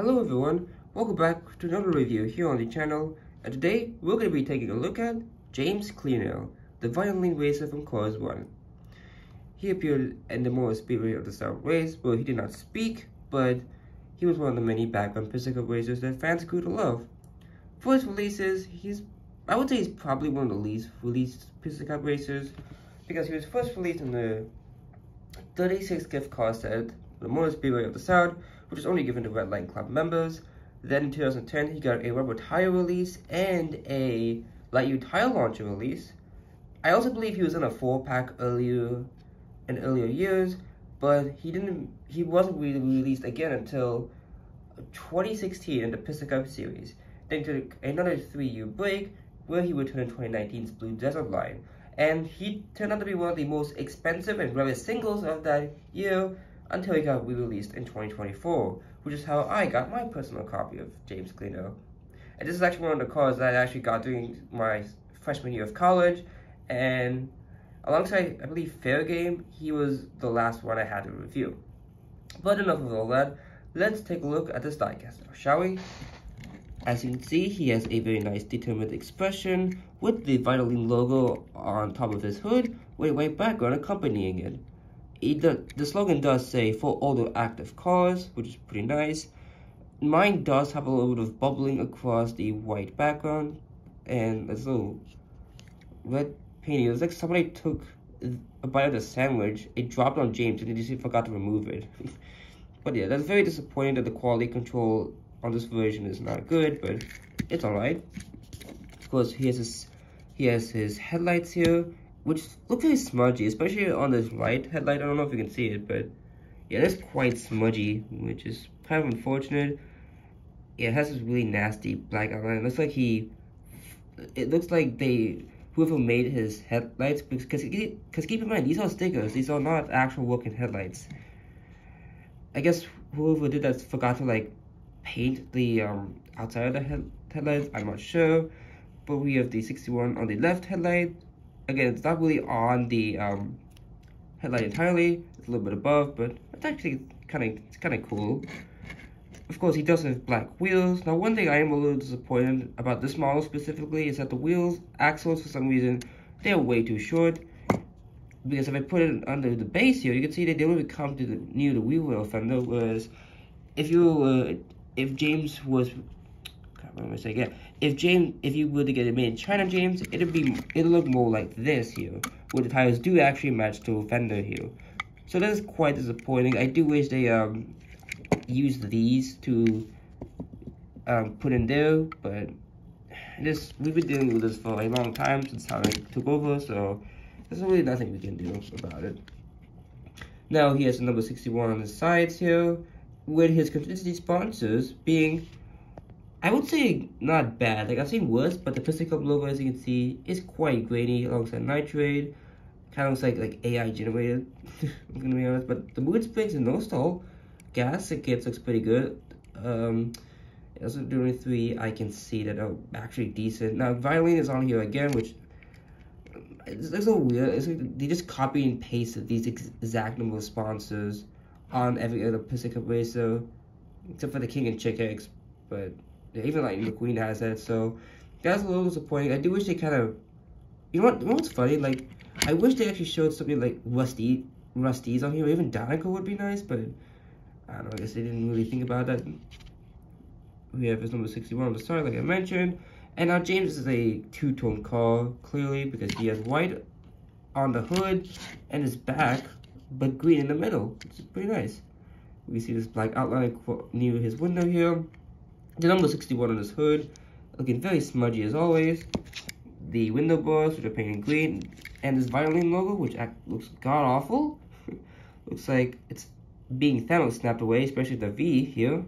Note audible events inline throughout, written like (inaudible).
Hello everyone, welcome back to another review here on the channel and today we're going to be taking a look at James Cleanair, the Vitoline racer from Cars 1. He appeared in the Motor Speedway of the South race where he did not speak, but he was one of the many background Piston Cup racers that fans grew to love. For his releases, he's I would say he's probably one of the least released Piston Cup racers because he was first released in the 36 gift card set, the Motor Speedway of the South, which was only given to Red Line Club members. Then in 2010, he got a rubber tire release and a Lightyear tire launcher release. I also believe he was in a four pack earlier in earlier years, but he didn't. He wasn't really released again until 2016 in the Piston Cup Series. Then took another three year break where he returned in 2019's Blue Desert line. And he turned out to be one of the most expensive and rarest singles of that year until he got re-released in 2024, which is how I got my personal copy of James Cleanair. And this is actually one of the cards that I actually got during my freshman year of college, and alongside, I believe, Fair Game, he was the last one I had to review. But enough of all that, let's take a look at this diecast now, shall we? As you can see, he has a very nice determined expression with the Vitoline logo on top of his hood with a white background accompanying it it, the slogan does say for all the active cars, which is pretty nice. Mine does have a little bit of bubbling across the white background, and a little red painting. It was like somebody took a bite of the sandwich, it dropped on James, and they just forgot to remove it. (laughs) but yeah, that's very disappointing that the quality control on this version is not good, but it's alright. Of course, he has his, he has his headlights here, which looks very smudgy, especially on this right headlight. I don't know if you can see it, but yeah, that's quite smudgy, which is kind of unfortunate. Yeah, it has this really nasty black outline. It looks like he, it looks like they, whoever made his headlights, because because keep in mind, these are stickers. These are not actual working headlights. I guess whoever did that forgot to like paint the um, outside of the head headlights. I'm not sure. But we have the 61 on the left headlight, Again, it's not really on the um, headlight entirely. It's a little bit above, but it's actually kind of it's kind of cool. Of course, he does have black wheels. Now, one thing I am a little disappointed about this model specifically is that the wheels, axles, for some reason, they're way too short. Because if I put it under the base here, you can see that they don't even come to the near the wheel well fender. Whereas, if you uh, if James was am I saying? Yeah, if James, if you were to get it made in China, James, it'd be, it'd look more like this here, where the tires do actually match to a fender here. So that is quite disappointing. I do wish they um used these to um put in there, but this we've been dealing with this for a long time since Sonic took over, so there's really nothing we can do about it. Now he has the number 61 on the sides here, with his contingency sponsors being I would say not bad. Like I've seen worse, but the Cup logo, as you can see, is quite grainy alongside Nitroade. Kind of looks like like AI generated. (laughs) I'm gonna be honest, but the mood springs and no stall. Gas it gets looks pretty good. Um, also doing three, I can see that are actually decent. Now Vitoline is on here again, which it's, it's a little weird. It's like they just copy and paste these exact number of sponsors on every other Cup racer, except for the King and Chick Hicks, but even like the Queen has that. So that's a little disappointing. I do wish they kind of, you know what? You know what's funny? Like I wish they actually showed something like Rusty, Rusty's on here. Even Danica would be nice, but I don't know. I guess they didn't really think about that. We have his number 61 on the side, like I mentioned. And now James is a two-tone car, clearly, because he has white on the hood and his back, but green in the middle, which is pretty nice. We see this black outline near his window here. The number 61 on his hood, looking very smudgy as always. The window bars, which are painted green, and this Vitoline logo, which looks god-awful. (laughs) looks like it's being Thanos snapped away, especially the V here.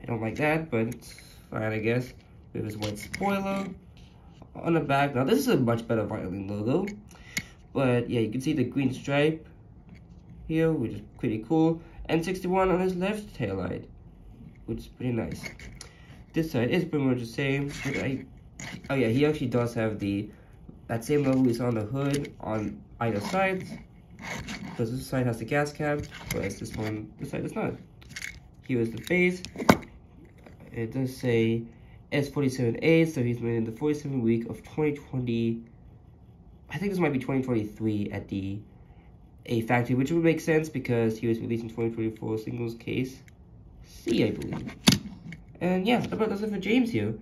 I don't like that, but it's fine, I guess. Have this white spoiler on the back. Now, this is a much better Vitoline logo. But, yeah, you can see the green stripe here, which is pretty cool. And 61 on his left tail light, which is pretty nice this side is pretty much the same. I, oh yeah, he actually does have the that same logo is on the hood on either side. Because this side has the gas cap, whereas this one, this side does not. Here is the base. It does say S47A, so he's made in the 47th week of 2020. I think this might be 2023 at the A factory, which would make sense because he was released in 2024 singles case C, I believe. And yeah, about that's it for James here.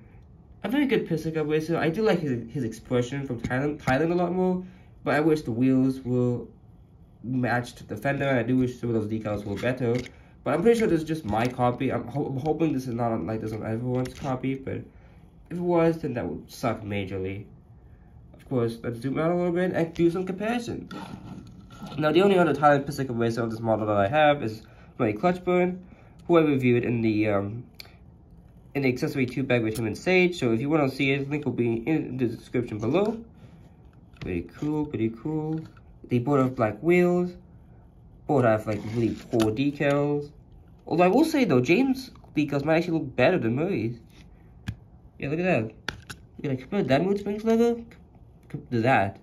A very good pickup racer. I do like his, his expression from Thailand, Thailand a lot more, but I wish the wheels were matched to the fender. I do wish some of those decals were better. But I'm pretty sure this is just my copy. I'm, ho I'm hoping this is not like this on everyone's copy, but if it was, then that would suck majorly. Of course, let's zoom out a little bit and do some comparison. Now, the only other Thailand Pacific racer of this model that I have is my Clutchburn, who I reviewed in the um, the accessory 2 bag with him and Sage. So if you want to see it, link will be in the description below. Pretty cool, pretty cool. They both have black wheels. Both have like really poor decals. Although I will say though, James decals might actually look better than Murray's. Yeah, look at that. Like, compare that mood springs leather to that.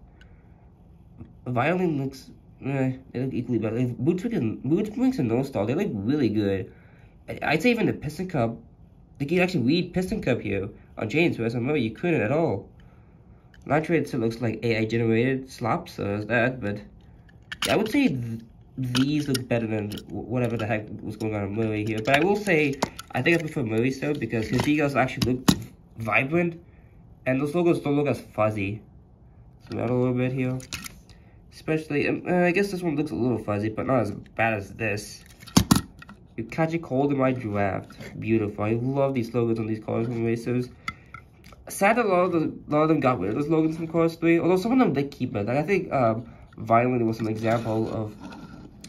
Vitoline looks, eh, they look equally better. Like, mood springs and, mood springs and no star, they look really good. I'd say even the piston cup, they can actually read piston cup here on James, whereas on Murray you couldn't at all. Nitroade still looks like AI generated slaps, so is that, but I would say th these look better than whatever the heck was going on in Murray here. But I will say, I think I prefer Murray still because his decals actually look vibrant and those logos don't look as fuzzy. Zoom out a little bit here. Especially, um, uh, I guess this one looks a little fuzzy, but not as bad as this. You catch a cold in my draft. Beautiful. I love these logos on these cars and racers sad that a lot of, the, a lot of them got rid of those logos from Cars 3, although some of them did keep it. Like, I think um, Vitoline was an example of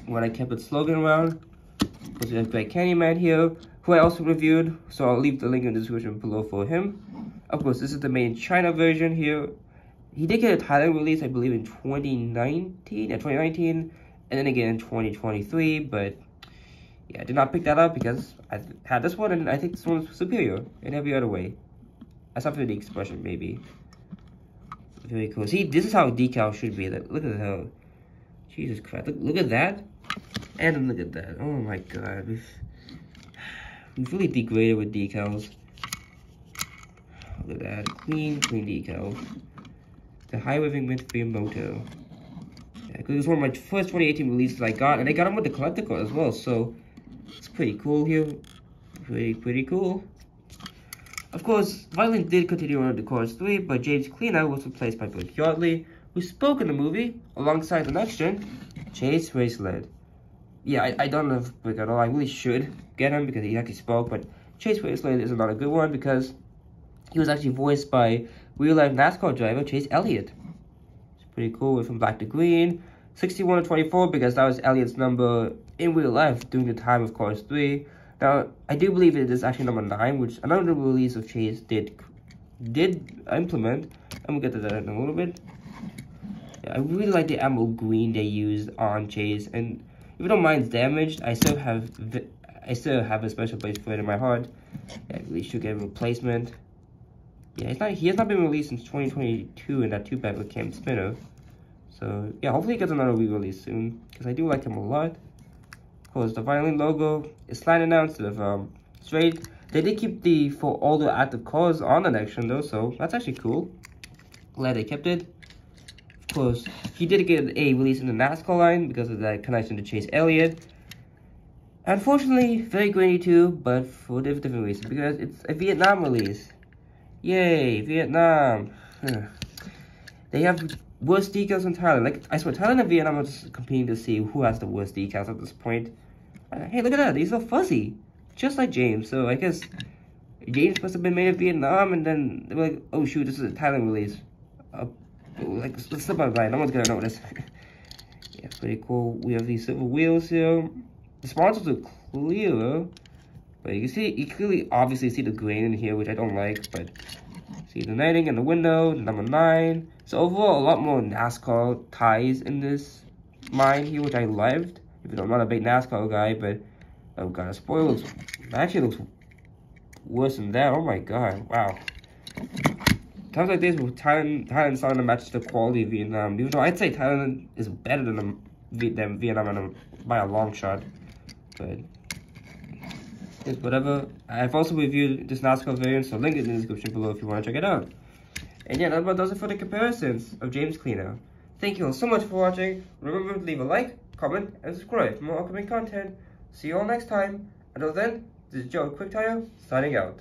when I kept its slogan around. Because we have Greg Candyman here, who I also reviewed, so I'll leave the link in the description below for him. Of course, this is the main China version here. He did get a Thailand release, I believe, in 2019, yeah, 2019, and then again in 2023, but yeah, I did not pick that up because I had this one, and I think this one was superior in every other way. That's after the expression, maybe. Very cool. See, this is how decal should be. Look at how. Jesus Christ. Look, look at that. And look at that. Oh my god. We've, we've really degraded with decals. Look at that. Clean, clean decal. The high waving midfield moto. Yeah, because it was one of my first 2018 releases I got. And I got them with the collector as well. So, it's pretty cool here. Pretty, pretty cool. Of course, Vitoline did continue on the Cars 3, but James Cleanair was replaced by Blake Yardley, who spoke in the movie alongside the next gen, Chase Racelott. Yeah, I, I don't know if Blake at all. I really should get him because he actually spoke, but Chase Racelott is not a good one because he was actually voiced by real-life NASCAR driver Chase Elliott. It's pretty cool. We're from black to green. 61 to 24 because that was Elliott's number in real life during the time of Cars 3. Now, I do believe it is actually number 9, which another release of Chase did did implement. I'm gonna get to that in a little bit. Yeah, I really like the emerald green they used on Chase, and even though mine's damaged, I still have I still have a special place for it in my heart. Yeah, I really should get a replacement. Yeah, it's not he has not been released since 2022 in that two pack with Cam Spinner. So yeah, hopefully he gets another re-release soon because I do like him a lot course, the Vitoline logo is slanted now instead of um, straight. They did keep the for all the active cores on the gen though, so that's actually cool. Glad they kept it. Of course, he did get a release in the NASCAR line because of that connection to Chase Elliott. Unfortunately, very grainy too, but for a different reason, because it's a Vietnam release. Yay, Vietnam. (sighs) they have worst decals in Thailand. Like, I swear, Thailand and Vietnam are just competing to see who has the worst decals at this point. Uh, hey, look at that. These are fuzzy. Just like James. So, I guess James must have been made in Vietnam, and then they were like, oh, shoot, this is a Thailand release. Uh, like, let's slip by. No one's gonna notice. (laughs) yeah, pretty cool. We have these silver wheels here. The sponsors are clear. But you can see, you clearly, obviously see the grain in here, which I don't like, but see the lighting in the window, number nine. So overall, a lot more NASCAR ties in this mine here, which I loved even though I'm not a big NASCAR guy, but I've got a spoiler. Actually, looks worse than that. Oh my god! Wow. Times like this, with Thailand, Thailand starting to match the quality of Vietnam. Even though I'd say Thailand is better than than Vietnam by a long shot, but it's whatever. I've also reviewed this NASCAR variant, so link it in the description below if you want to check it out. And yeah, that about does it for the comparisons of James Cleanair. Thank you all so much for watching. Remember to leave a like, comment, and subscribe for more upcoming content. See you all next time. Until then, this is Joe Quicktire signing out.